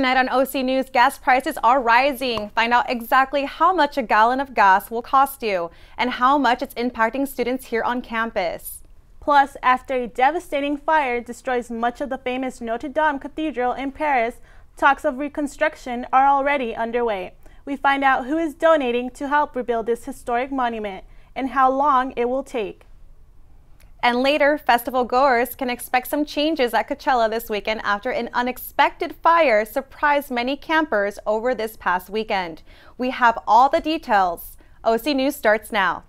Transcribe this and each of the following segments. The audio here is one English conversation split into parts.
Tonight on OC News, gas prices are rising. Find out exactly how much a gallon of gas will cost you and how much it's impacting students here on campus. Plus, after a devastating fire destroys much of the famous Notre Dame Cathedral in Paris, talks of reconstruction are already underway. We find out who is donating to help rebuild this historic monument and how long it will take. And later, festival goers can expect some changes at Coachella this weekend after an unexpected fire surprised many campers over this past weekend. We have all the details. OC News starts now.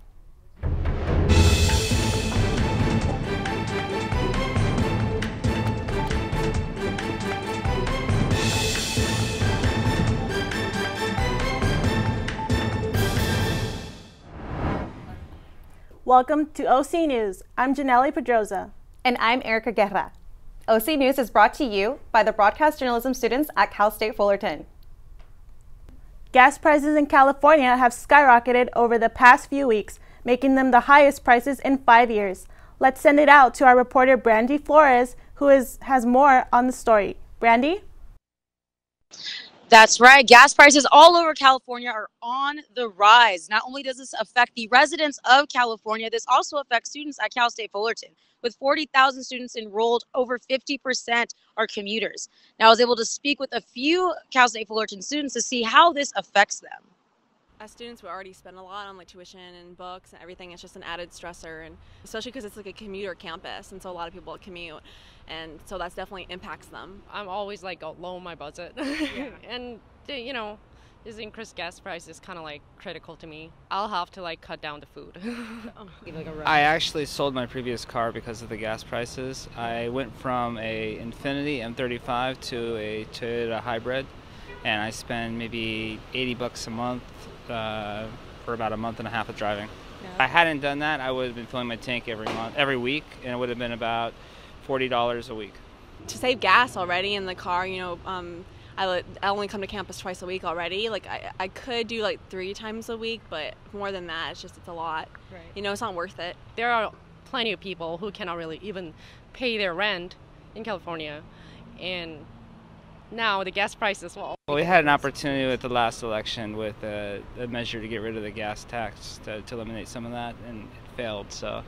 Welcome to OC News. I'm Janelle Pedroza. And I'm Erica Guerra. OC News is brought to you by the broadcast journalism students at Cal State Fullerton. Gas prices in California have skyrocketed over the past few weeks, making them the highest prices in five years. Let's send it out to our reporter Brandy Flores, who is, has more on the story. Brandy? That's right. Gas prices all over California are on the rise. Not only does this affect the residents of California, this also affects students at Cal State Fullerton. With 40,000 students enrolled, over 50% are commuters. Now, I was able to speak with a few Cal State Fullerton students to see how this affects them as students we already spend a lot on like tuition and books and everything it's just an added stressor and especially because it's like a commuter campus and so a lot of people commute and so that's definitely impacts them i'm always like low on my budget yeah. and eh, you know this increased gas price is kind of like critical to me. I'll have to like cut down the food. I actually sold my previous car because of the gas prices. I went from a Infiniti M35 to a Toyota Hybrid, and I spend maybe 80 bucks a month uh, for about a month and a half of driving. Yeah. If I hadn't done that, I would have been filling my tank every month, every week, and it would have been about forty dollars a week. To save gas already in the car, you know, um, I, I only come to campus twice a week already. Like I, I could do like three times a week, but more than that, it's just it's a lot. Right. You know, it's not worth it. There are plenty of people who cannot really even pay their rent in California, and now the gas price as well. Well, we had an opportunity with the last election with a, a measure to get rid of the gas tax to, to eliminate some of that, and it failed. So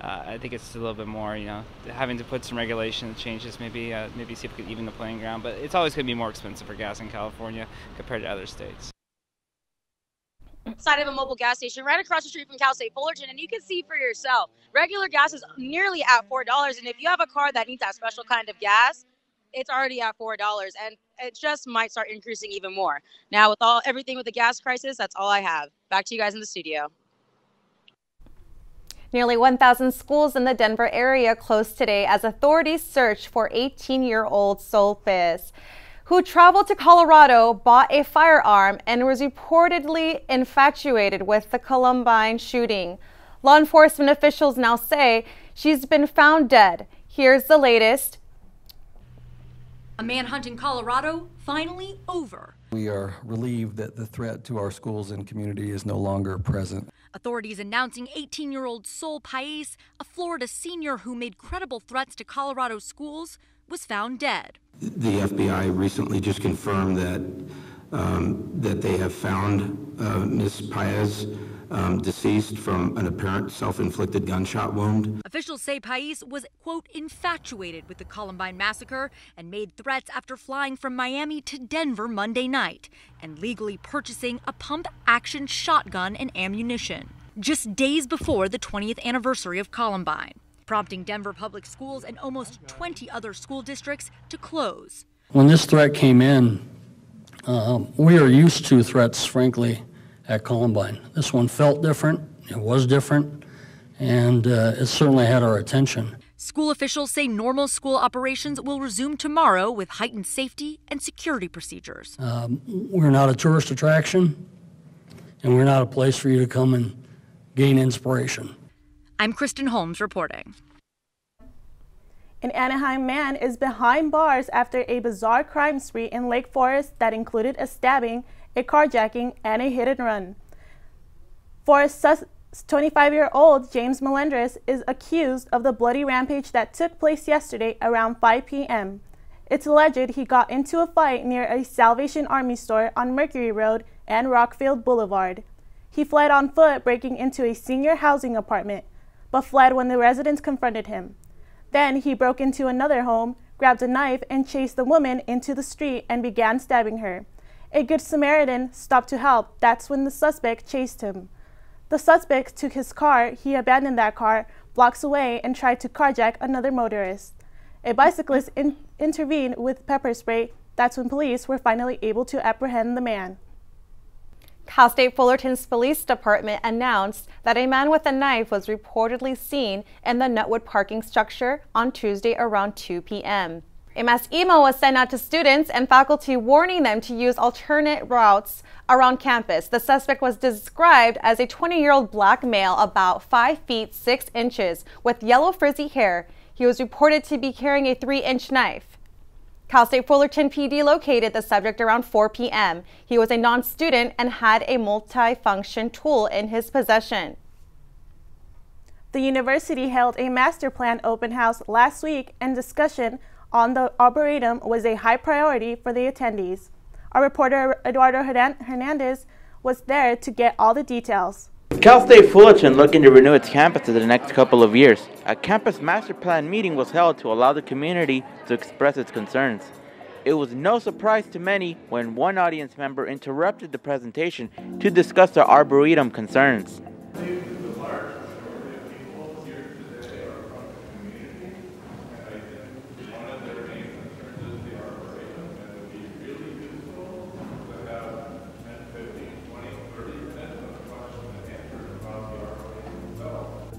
uh, I think it's a little bit more, you know, having to put some regulation changes, maybe uh, maybe see if we could even the playing ground. But it's always going to be more expensive for gas in California compared to other states. Side of a Mobil gas station right across the street from Cal State Fullerton, and you can see for yourself. Regular gas is nearly at four dollars, and if you have a car that needs that special kind of gas, it's already at four dollars, and it just might start increasing even more. Now, with all everything with the gas crisis, that's all I have. Back to you guys in the studio. Nearly 1,000 schools in the Denver area closed today as authorities search for 18-year-old Sol Pais who traveled to Colorado, bought a firearm, and was reportedly infatuated with the Columbine shooting. Law enforcement officials now say she's been found dead. Here's the latest. A manhunt in Colorado finally over. We are relieved that the threat to our schools and community is no longer present. Authorities announcing 18 year old Sol Pais, a Florida senior who made credible threats to Colorado schools, was found dead. The FBI recently just confirmed that, um, that they have found uh, Ms. Pais um, deceased from an apparent self-inflicted gunshot wound. Officials say Pais was, quote, infatuated with the Columbine massacre and made threats after flying from Miami to Denver Monday night and legally purchasing a pump-action shotgun and ammunition just days before the 20th anniversary of Columbine, prompting Denver Public Schools and almost 20 other school districts to close. When this threat came in, uh, we are used to threats, frankly, at Columbine. This one felt different, it was different, and uh, it certainly had our attention. School officials say normal school operations will resume tomorrow with heightened safety and security procedures. Um, we're not a tourist attraction, and we're not a place for you to come and gain inspiration. I'm Kristen Holmes reporting. An Anaheim man is behind bars after a bizarre crime spree in Lake Forest that included a stabbing a carjacking, and a hit and run. Forest 25 year old James Melendres is accused of the bloody rampage that took place yesterday around 5 p.m. It's alleged he got into a fight near a Salvation Army store on Mercury Road and Rockfield Boulevard. He fled on foot, breaking into a senior housing apartment, but fled when the residents confronted him. Then he broke into another home, grabbed a knife, and chased the woman into the street and began stabbing her. A good Samaritan stopped to help. That's when the suspect chased him. The suspect took his car, he abandoned that car blocks away and tried to carjack another motorist. A bicyclist in intervened with pepper spray. That's when police were finally able to apprehend the man. Cal State Fullerton's police department announced that a man with a knife was reportedly seen in the Nutwood parking structure on Tuesday around 2 p.m. A mass email was sent out to students and faculty warning them to use alternate routes around campus. The suspect was described as a 20 year old black male about 5 feet 6 inches with yellow frizzy hair. He was reported to be carrying a 3 inch knife. Cal State Fullerton PD located the subject around 4 p.m. He was a non student and had a multi-function tool in his possession. The university held a master plan open house last week and discussion on the Arboretum was a high priority for the attendees. Our reporter Eduardo Hernandez was there to get all the details. Cal State Fullerton looking to renew its campus in the next couple of years. A campus master plan meeting was held to allow the community to express its concerns. It was no surprise to many when one audience member interrupted the presentation to discuss the Arboretum concerns.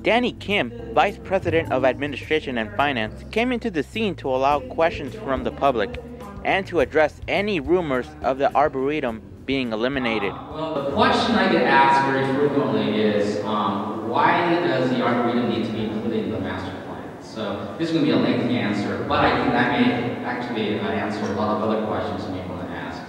Danny Kim, Vice President of Administration and Finance, came into the scene to allow questions from the public and to address any rumors of the Arboretum being eliminated. Well, the question I get asked very frequently is um, why does the Arboretum need to be included in the master plan? So this is going to be a lengthy answer, but I think that may actually answer a lot of other questions may want to ask.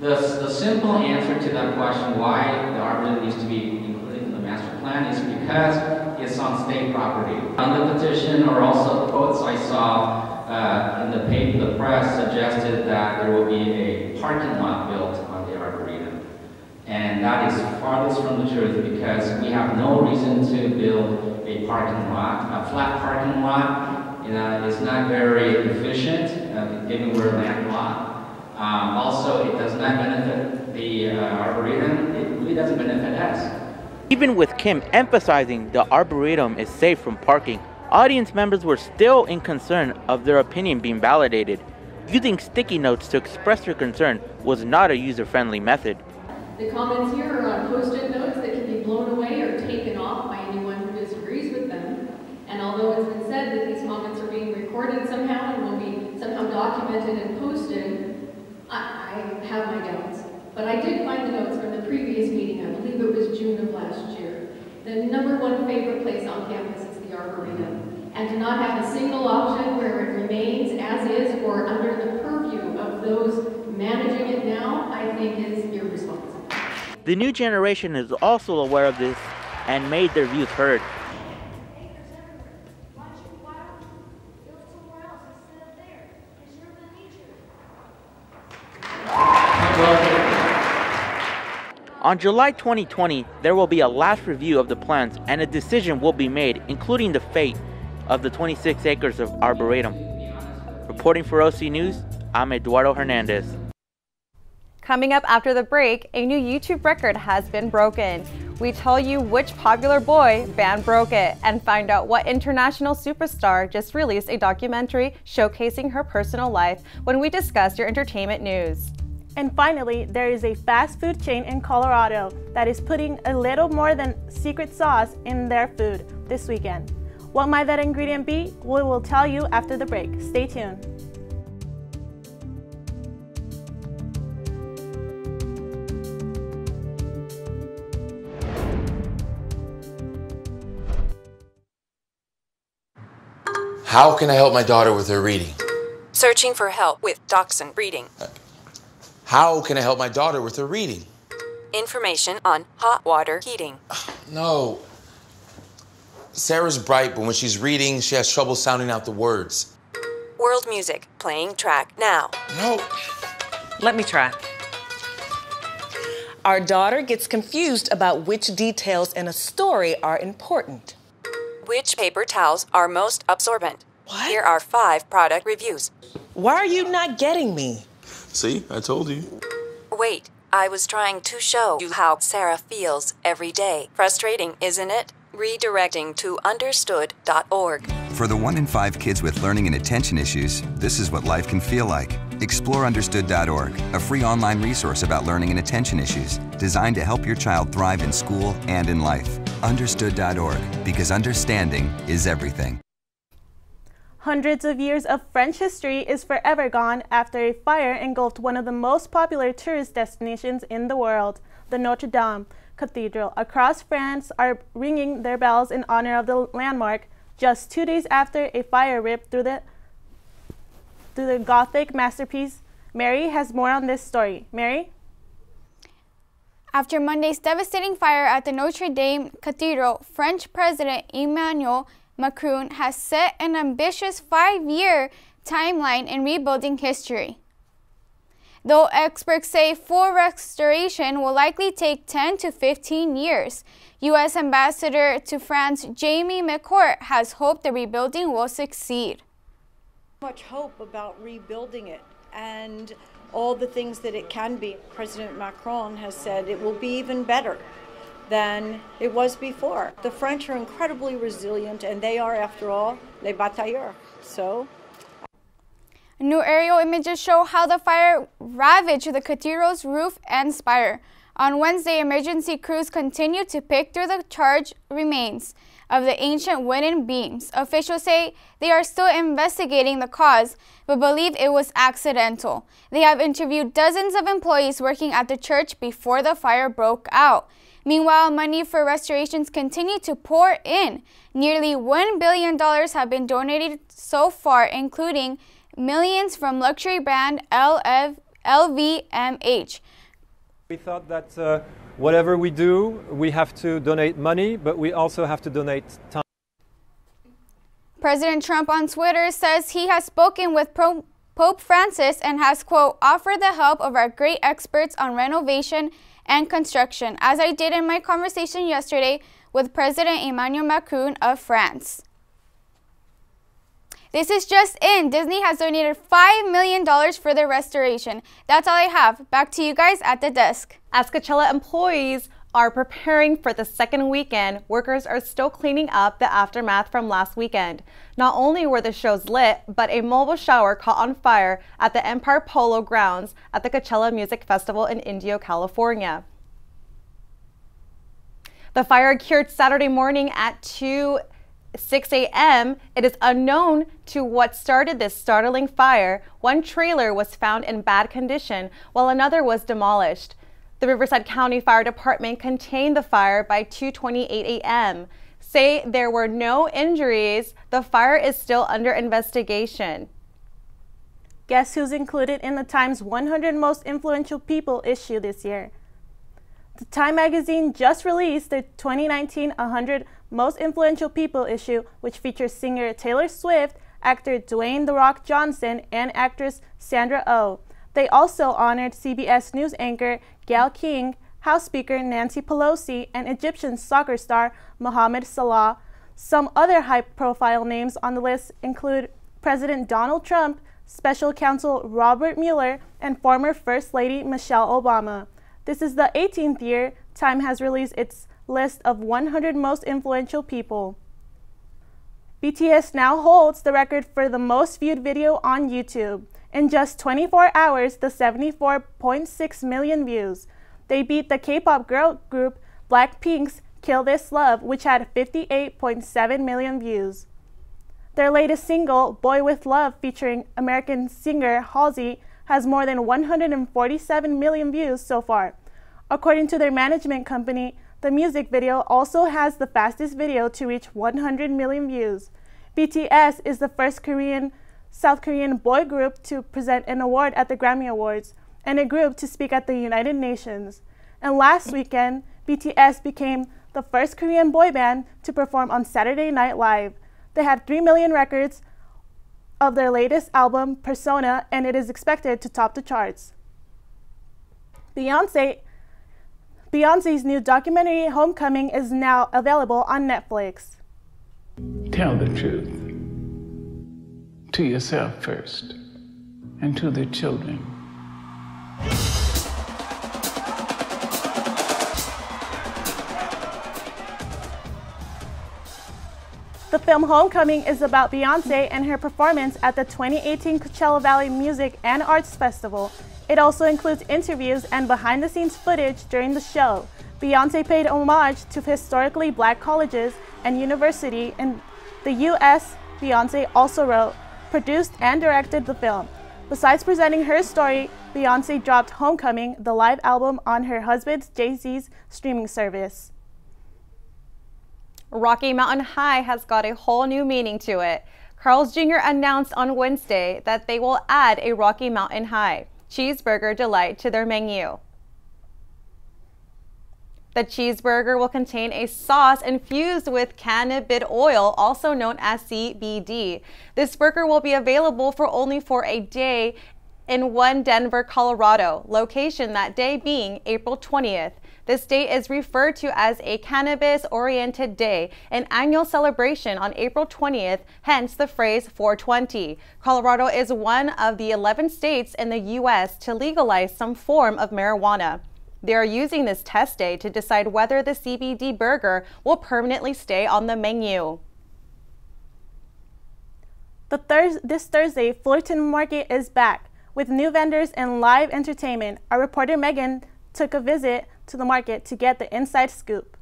The, the simple answer to that question, why the Arboretum needs to be included in the master plan is because it's on state property. On the petition or also quotes I saw uh, in the paper, the press suggested that there will be a parking lot built on the Arboretum. And that is farthest from the truth because we have no reason to build a parking lot. A flat parking lot you know, is not very efficient uh, given we're landlocked. Um, also, it does not benefit the uh, Arboretum. It really doesn't benefit us. Even with Kim emphasizing the Arboretum is safe from parking, audience members were still in concern of their opinion being validated. Using sticky notes to express their concern was not a user-friendly method. The comments here are on post-it notes that can be blown away or taken off by anyone who disagrees with them. And although it's been said that these comments are being recorded somehow and will be somehow documented and posted, I, I have my doubts. But I did find the notes from the previous meeting, I June of last year. The number one favorite place on campus is the Arboretum. And to not have a single option where it remains as is or under the purview of those managing it now, I think is irresponsible. The new generation is also aware of this and made their views heard. On July 2020, there will be a last review of the plans and a decision will be made, including the fate of the 26 acres of Arboretum. Reporting for OC News, I'm Eduardo Hernandez. Coming up after the break, a new YouTube record has been broken. We tell you which popular boy band broke it and find out what international superstar just released a documentary showcasing her personal life when we discuss your entertainment news. And finally, there is a fast food chain in Colorado that is putting a little more than secret sauce in their food this weekend. What might that ingredient be? We will tell you after the break. Stay tuned. How can I help my daughter with her reading? Searching for help with Dachshund Reading. Uh, How can I help my daughter with her reading? Information on hot water heating. Ah, no. Sarah's bright, but when she's reading, she has trouble sounding out the words. World music playing track now. No. Let me try. Our daughter gets confused about which details in a story are important. Which paper towels are most absorbent? What? Here are five product reviews. Why are you not getting me? See, I told you. Wait, I was trying to show you how Sarah feels every day. Frustrating, isn't it? Redirecting to understood.org. For the one in five kids with learning and attention issues, this is what life can feel like. Explore understood.org, a free online resource about learning and attention issues designed to help your child thrive in school and in life. Understood.org, because understanding is everything. Hundreds of years of French history is forever gone after a fire engulfed one of the most popular tourist destinations in the world, the Notre Dame Cathedral. Across France are ringing their bells in honor of the landmark just two days after a fire ripped through the through the Gothic masterpiece. Mary has more on this story. Mary? After Monday's devastating fire at the Notre Dame Cathedral, French President Emmanuel Macron has set an ambitious five year timeline in rebuilding history. Though experts say full restoration will likely take 10 to 15 years, U.S. Ambassador to France Jamie McCourt has hope the rebuilding will succeed. Much hope about rebuilding it and all the things that it can be. President Macron has said it will be even better than it was before. The French are incredibly resilient, and they are, after all, les batailleurs. So. New aerial images show how the fire ravaged the cathedral's roof and spire. On Wednesday, emergency crews continued to pick through the charred remains of the ancient wooden beams. Officials say they are still investigating the cause, but believe it was accidental. They have interviewed dozens of employees working at the church before the fire broke out. Meanwhile, money for restorations continue to pour in. Nearly $1 billion have been donated so far, including millions from luxury brand LV, LVMH. We thought that uh, whatever we do, we have to donate money, but we also have to donate time. President Trump on Twitter says he has spoken with Pro Pope Francis and has, quote, offered the help of our great experts on renovation and construction, as I did in my conversation yesterday with President Emmanuel Macron of France. This is just in. Disney has donated $5 million for the restoration. That's all I have. Back to you guys at the desk. As Coachella employees are preparing for the second weekend, workers are still cleaning up the aftermath from last weekend. Not only were the shows lit, but a mobile shower caught on fire at the Empire Polo grounds at the Coachella Music Festival in Indio, California. The fire occurred Saturday morning at 2 6 a.m., it is unknown to what started this startling fire. One trailer was found in bad condition, while another was demolished. The Riverside County Fire Department contained the fire by 2:28 a.m. Say there were no injuries. The fire is still under investigation. Guess who's included in the Times 100 Most Influential People issue this year? The Time magazine just released their 2019 100 Most Influential People issue, which features singer Taylor Swift, actor Dwayne The Rock Johnson, and actress Sandra Oh. They also honored CBS News anchor Gayle King, House Speaker Nancy Pelosi, and Egyptian soccer star Mohamed Salah. Some other high profile names on the list include President Donald Trump, Special Counsel Robert Mueller, and former First Lady Michelle Obama. This is the 18th year Time has released its list of 100 most influential people. BTS now holds the record for the most viewed video on YouTube. In just 24 hours, the 74.6 million views. They beat the K-pop girl group Blackpink's Kill This Love, which had 58.7 million views. Their latest single, Boy With Luv, featuring American singer Halsey, has more than 147 million views so far. According to their management company, the music video also has the fastest video to reach 100 million views. BTS is the first Korean South Korean boy group to present an award at the Grammy Awards and a group to speak at the United Nations. And last weekend, BTS became the first Korean boy band to perform on Saturday Night Live. They had 3 million records of their latest album, Persona, and it is expected to top the charts. Beyonce Beyonce's new documentary Homecoming is now available on Netflix. Tell the truth to yourself first and to the children. The film Homecoming is about Beyonce and her performance at the 2018 Coachella Valley Music and Arts Festival. It also includes interviews and behind the scenes footage during the show. Beyonce paid homage to historically black colleges and university in the US. Beyonce also wrote, produced, and directed the film. Besides presenting her story, Beyonce dropped Homecoming, the live album, on her husband Jay Z's streaming service. Rocky Mountain High has got a whole new meaning to it. Carl's Jr. announced on Wednesday that they will add a Rocky Mountain High cheeseburger delight to their menu. The cheeseburger will contain a sauce infused with cannabis oil, also known as CBD. This burger will be available for only for a day in one Denver, Colorado location, that day being April 20th. This day is referred to as a cannabis oriented day, an annual celebration on April 20th, hence the phrase 420. Colorado is one of the 11 states in the U.S. to legalize some form of marijuana. They are using this test day to decide whether the CBD burger will permanently stay on the menu. The thurs this Thursday, Fullerton Market is back with new vendors and live entertainment. Our reporter Megan took a visit to the market to get the inside scoop.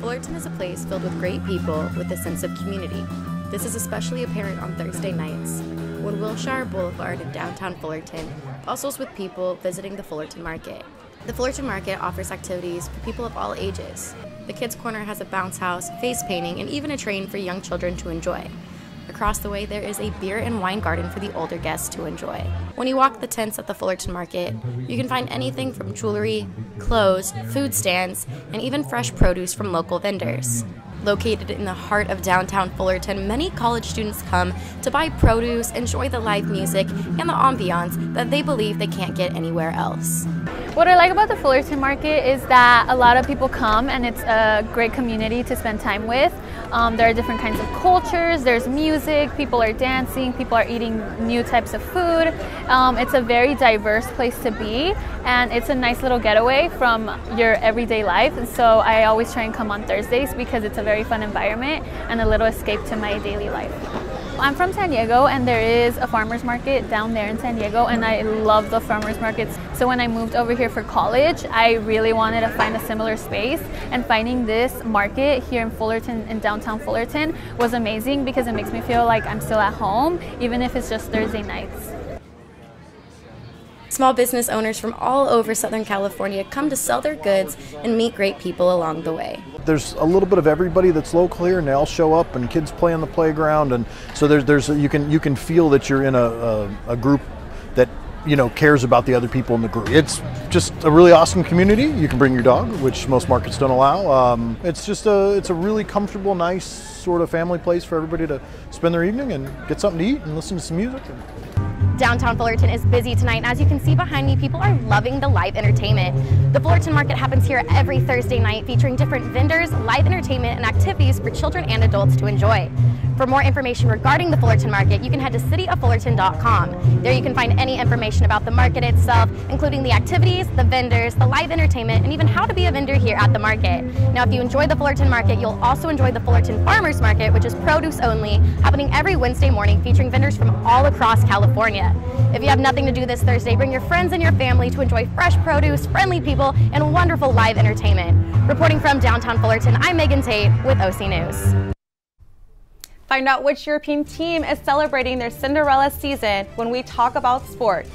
Fullerton is a place filled with great people with a sense of community. This is especially apparent on Thursday nights when Wilshire Boulevard in downtown Fullerton bustles with people visiting the Fullerton Market. The Fullerton Market offers activities for people of all ages. The Kids Corner has a bounce house, face painting, and even a train for young children to enjoy. Across the way, there is a beer and wine garden for the older guests to enjoy. When you walk the tents at the Fullerton Market, you can find anything from jewelry, clothes, food stands, and even fresh produce from local vendors. Located in the heart of downtown Fullerton, many college students come to buy produce, enjoy the live music, and the ambiance that they believe they can't get anywhere else. What I like about the Fullerton Market is that a lot of people come and it's a great community to spend time with. Um, there are different kinds of cultures, there's music, people are dancing, people are eating new types of food. Um, it's a very diverse place to be and it's a nice little getaway from your everyday life. So I always try and come on Thursdays because it's a very fun environment and a little escape to my daily life. I'm from San Diego and there is a farmer's market down there in San Diego and I love the farmer's markets. So when I moved over here for college, I really wanted to find a similar space and finding this market here in Fullerton, in downtown Fullerton was amazing because it makes me feel like I'm still at home, even if it's just Thursday nights. Small business owners from all over Southern California come to sell their goods and meet great people along the way. There's a little bit of everybody that's local here, and they all show up, and kids play on the playground, and so there's there's you can you can feel that you're in a, a, a group that you know cares about the other people in the group. It's just a really awesome community. You can bring your dog, which most markets don't allow. Um, it's just a it's a really comfortable, nice sort of family place for everybody to spend their evening and get something to eat and listen to some music. Downtown Fullerton is busy tonight, and as you can see behind me, people are loving the live entertainment. The Fullerton Market happens here every Thursday night, featuring different vendors, live entertainment, and activities for children and adults to enjoy. For more information regarding the Fullerton Market, you can head to cityoffullerton.com. There you can find any information about the market itself, including the activities, the vendors, the live entertainment, and even how to be a vendor here at the market. Now, if you enjoy the Fullerton Market, you'll also enjoy the Fullerton Farmers Market, which is produce only, happening every Wednesday morning, featuring vendors from all across California. If you have nothing to do this Thursday, bring your friends and your family to enjoy fresh produce, friendly people, and wonderful live entertainment. Reporting from downtown Fullerton, I'm Megan Tate with OC News. Find out which European team is celebrating their Cinderella season when we talk about sports.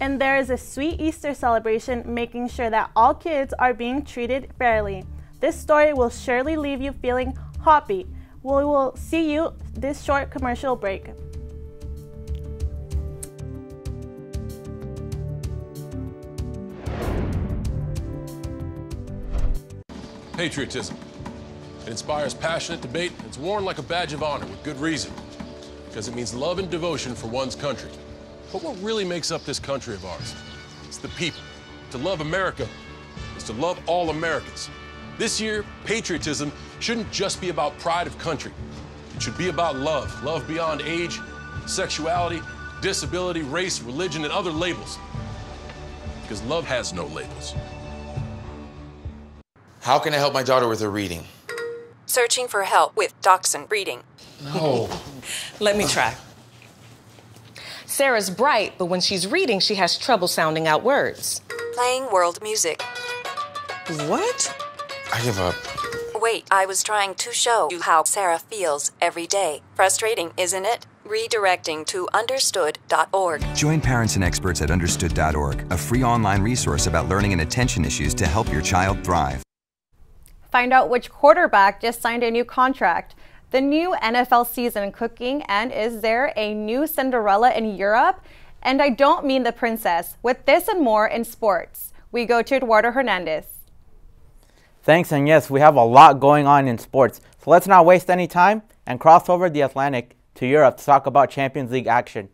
And there is a sweet Easter celebration making sure that all kids are being treated fairly. This story will surely leave you feeling happy. We will see you this short commercial break. Patriotism It inspires passionate debate. It's worn like a badge of honor with good reason, because it means love and devotion for one's country. But what really makes up this country of ours? It's the people. To love America is to love all Americans. This year, patriotism shouldn't just be about pride of country. It should be about love, love beyond age, sexuality, disability, race, religion, and other labels. Because love has no labels. How can I help my daughter with her reading? Searching for help with Dachshund Reading. No. Let me try. Sarah's bright, but when she's reading, she has trouble sounding out words. Playing world music. What? I give up. Wait, I was trying to show you how Sarah feels every day. Frustrating, isn't it? Redirecting to understood.org. Join parents and experts at understood.org, a free online resource about learning and attention issues to help your child thrive. Find out which quarterback just signed a new contract. The new NFL season cooking, and is there a new Cinderella in Europe? And I don't mean the princess. With this and more in sports, we go to Eduardo Hernandez. Thanks, and yes, we have a lot going on in sports. So let's not waste any time and cross over the Atlantic to Europe to talk about Champions League action.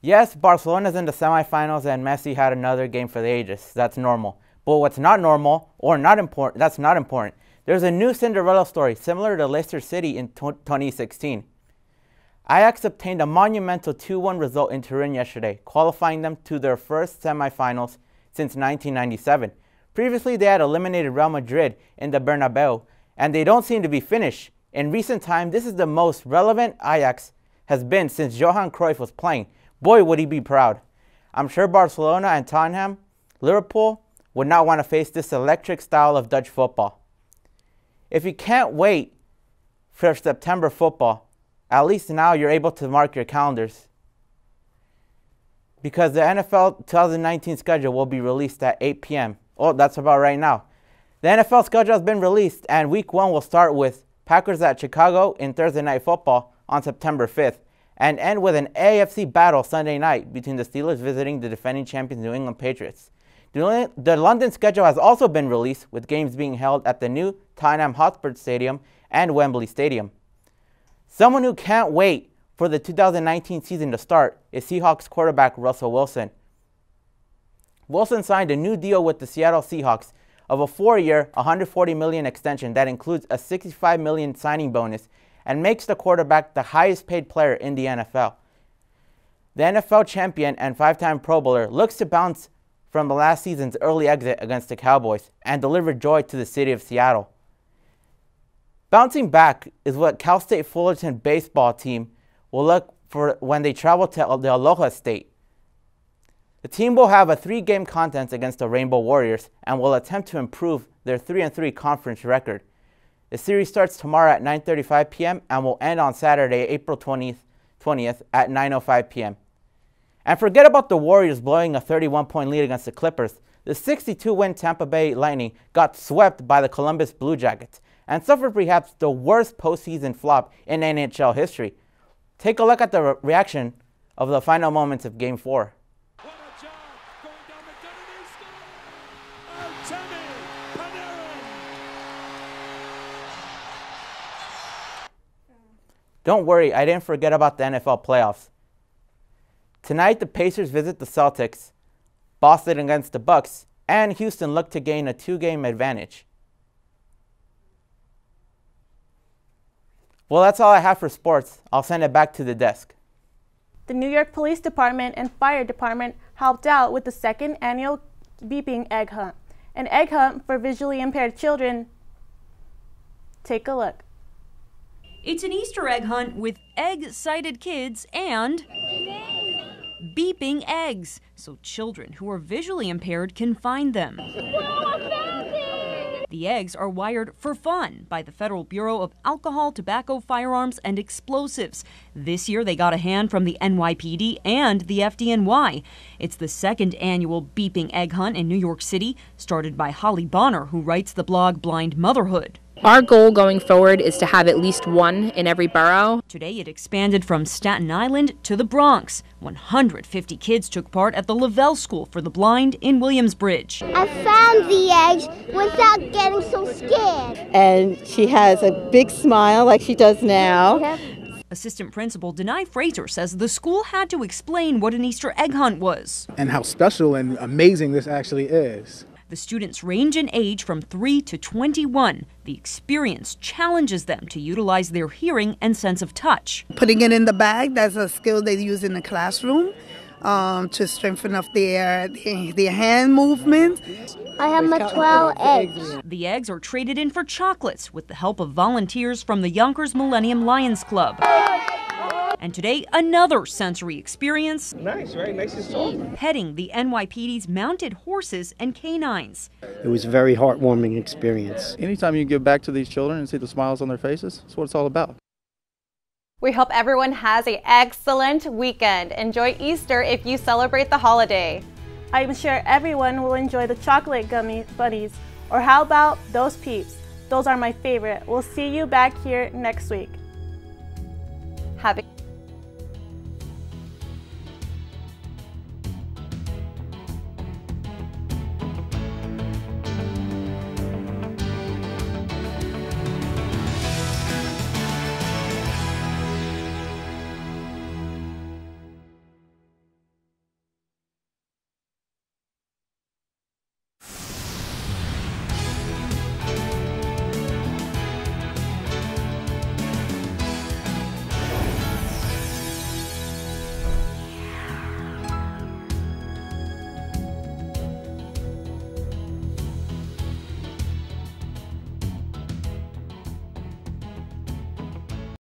Yes, Barcelona's in the semifinals and Messi had another game for the ages. That's normal. But what's not normal or not important, that's not important. There's a new Cinderella story similar to Leicester City in 2016. Ajax obtained a monumental 2-1 result in Turin yesterday, qualifying them to their first semifinals since 1997. Previously, they had eliminated Real Madrid in the Bernabeu, and they don't seem to be finished. In recent time, this is the most relevant Ajax has been since Johan Cruyff was playing. Boy, would he be proud. I'm sure Barcelona and Tottenham, Liverpool, would not want to face this electric style of Dutch football. If you can't wait for September football, at least now you're able to mark your calendars. Because the NFL 2019 schedule will be released at 8 p.m. Oh, that's about right now. The NFL schedule has been released, and week one will start with Packers at Chicago in Thursday Night Football on September 5th, and end with an AFC battle Sunday night between the Steelers visiting the defending champions New England Patriots. The London schedule has also been released, with games being held at the new Tottenham Hotspur Stadium and Wembley Stadium. Someone who can't wait for the 2019 season to start is Seahawks quarterback Russell Wilson. Wilson signed a new deal with the Seattle Seahawks of a four-year, $140 million extension that includes a $65 million signing bonus and makes the quarterback the highest-paid player in the NFL. The NFL champion and five-time Pro Bowler looks to bounce from the last season's early exit against the Cowboys and deliver joy to the city of Seattle. Bouncing back is what Cal State Fullerton baseball team will look for when they travel to the Aloha State the team will have a three-game contest against the Rainbow Warriors and will attempt to improve their 3-3 conference record. The series starts tomorrow at 9.35 p.m. and will end on Saturday, April 20th, 20th at 9.05 p.m. And forget about the Warriors blowing a 31-point lead against the Clippers. The 62-win Tampa Bay Lightning got swept by the Columbus Blue Jackets and suffered perhaps the worst postseason flop in NHL history. Take a look at the re reaction of the final moments of Game 4. Don't worry, I didn't forget about the NFL playoffs. Tonight, the Pacers visit the Celtics, Boston against the Bucks, and Houston look to gain a two-game advantage. Well, that's all I have for sports. I'll send it back to the desk. The New York Police Department and Fire Department helped out with the second annual beeping egg hunt, an egg hunt for visually impaired children. Take a look. It's an Easter egg hunt with egg sighted kids and beeping eggs, so children who are visually impaired can find them. The eggs are wired for fun by the Federal Bureau of Alcohol, Tobacco, Firearms, and Explosives. This year they got a hand from the NYPD and the FDNY. It's the second annual beeping egg hunt in New York City, started by Holly Bonner, who writes the blog Blind Motherhood. Our goal going forward is to have at least one in every borough. Today it expanded from Staten Island to the Bronx. 150 kids took part at the Lavelle School for the Blind in Williamsbridge. I found the eggs without getting so scared. And she has a big smile like she does now. Yep. Assistant Principal Denai Fraser says the school had to explain what an Easter egg hunt was. And how special and amazing this actually is. The students range in age from 3 to 21. The experience challenges them to utilize their hearing and sense of touch. Putting it in the bag, that's a skill they use in the classroom um, to strengthen up their, their hand movement. I have my 12 eggs. The eggs are traded in for chocolates with the help of volunteers from the Yonkers Millennium Lions Club. And today, another sensory experience. Nice, right? Nice and soft. Petting the NYPD's mounted horses and canines. It was a very heartwarming experience. Anytime you give back to these children and see the smiles on their faces, that's what it's all about. We hope everyone has an excellent weekend. Enjoy Easter if you celebrate the holiday. I'm sure everyone will enjoy the chocolate gummy bunnies. Or how about those peeps? Those are my favorite. We'll see you back here next week. Have a